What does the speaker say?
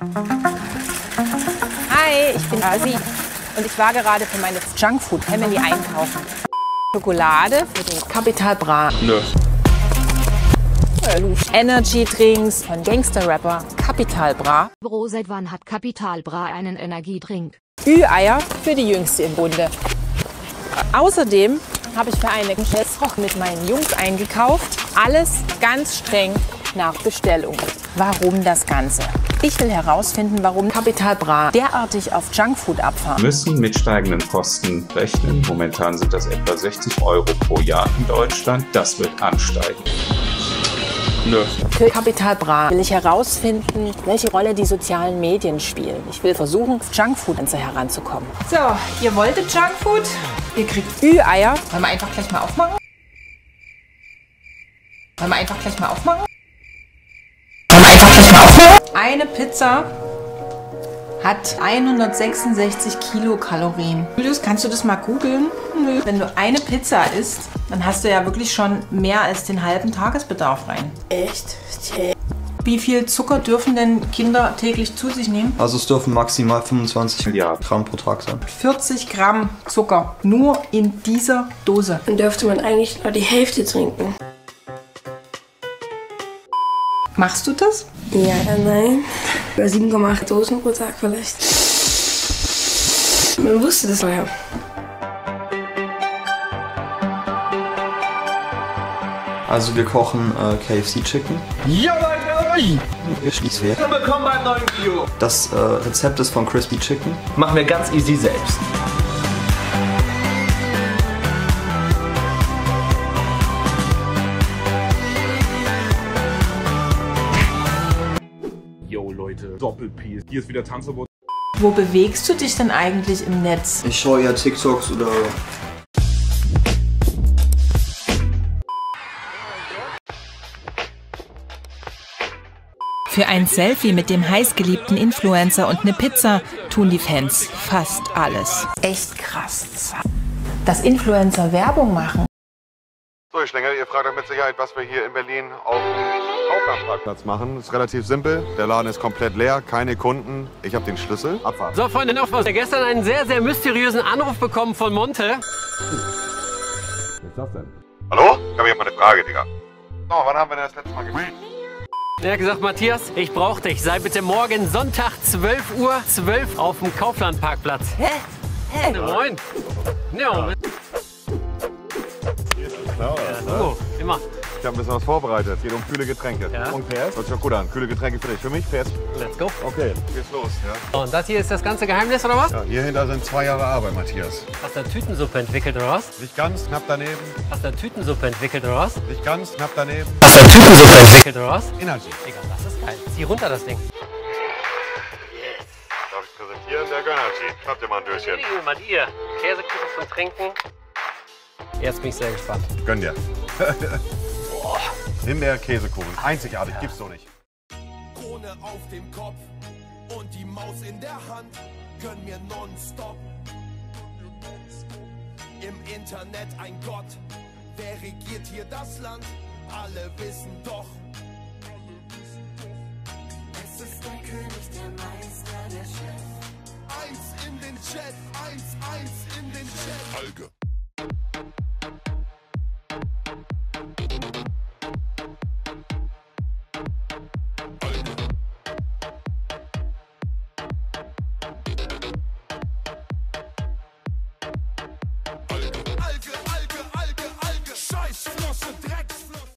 Hi, ich bin Asi und ich war gerade für meine Junkfood Family einkaufen. Schokolade für den Capital Bra. Nö. Energy Drinks von Gangster-Rapper Capital Bra. Bro, seit wann hat Kapital Bra einen Energiedrink? Ü-Eier für die Jüngste im Bunde. Außerdem habe ich für eine Chefrock mit meinen Jungs eingekauft. Alles ganz streng nach Bestellung. Warum das Ganze? Ich will herausfinden, warum Capital Bra derartig auf Junkfood abfahren. müssen mit steigenden Kosten rechnen. Momentan sind das etwa 60 Euro pro Jahr in Deutschland. Das wird ansteigen. Nö. Für Capital Bra will ich herausfinden, welche Rolle die sozialen Medien spielen. Ich will versuchen, auf Junkfood heranzukommen. So, ihr wolltet Junkfood? Ihr kriegt Ü-Eier. Wollen wir einfach gleich mal aufmachen? Wollen wir einfach gleich mal aufmachen? Eine Pizza hat 166 Kilokalorien. Julius, kannst du das mal googeln? Nö. Wenn du eine Pizza isst, dann hast du ja wirklich schon mehr als den halben Tagesbedarf rein. Echt? Wie viel Zucker dürfen denn Kinder täglich zu sich nehmen? Also es dürfen maximal 25 Milliarden. Gramm pro Tag sein. 40 Gramm Zucker. Nur in dieser Dose. Dann dürfte man eigentlich nur die Hälfte trinken. Machst du das? Ja, nein. Über 7,8 Dosen pro Tag vielleicht. Man wusste das vorher. Also wir kochen äh, KFC Chicken. Ja, Leute! Schließwert. Willkommen beim neuen Video. Das äh, Rezept ist von Crispy Chicken. Machen wir ganz easy selbst. Leute, Doppelpiece. Hier ist wieder Tanzverbot. Wo bewegst du dich denn eigentlich im Netz? Ich schaue ja TikToks oder Für ein Selfie mit dem heißgeliebten Influencer und eine Pizza tun die Fans fast alles. Echt krass. Dass Influencer Werbung machen. So, ihr Schlänger, ihr fragt euch mit Sicherheit, was wir hier in Berlin auf dem Kauflandparkplatz machen. Das ist relativ simpel. Der Laden ist komplett leer, keine Kunden. Ich habe den Schlüssel. Abfahrt. So, Freunde, noch was. Wir haben gestern einen sehr, sehr mysteriösen Anruf bekommen von Monte. Was ist das denn? Hallo? Ich habe hier mal eine Frage, Digga. So, wann haben wir denn das letzte Mal gespielt? Er hat gesagt, Matthias, ich brauch dich. Sei bitte morgen Sonntag 12 Uhr 12 auf dem Kauflandparkplatz. Hä? Hä? Ja, moin. Ja, Klar, oh, immer. Ich habe ein bisschen was vorbereitet. Geht um kühle Getränke. Ja. Und PS? Hört sich doch gut an. Kühle Getränke für dich. Für mich PS. Let's go. Okay, geht's los. Ja. Und das hier ist das ganze Geheimnis, oder was? Ja, hier hinter sind zwei Jahre Arbeit, Matthias. Hast du eine Tütensuppe entwickelt, oder was? Nicht ganz, knapp daneben. Hast du eine Tütensuppe entwickelt, oder was? Nicht ganz, knapp daneben. Hast du eine Tütensuppe entwickelt, oder was? Energy. Digga, das ist geil. Zieh runter das Ding. Darf ich präsentieren? Der Gönnergy. Habt ihr mal ein Döschen? Liebe mal dir. Käsekuchen zum Trinken. Jetzt bin ich sehr gespannt. Gönn dir. Himbeer, Käsekuchen. Einzigartig, gibt's doch nicht. Krone auf dem Kopf und die Maus in der Hand. Gönn mir nonstop. Im Internet ein Gott. Wer regiert hier das Land? Alle wissen doch. Es ist der König, der Meister, der Chef. Eins in den Chat, eins, eins in den Chat. Alge.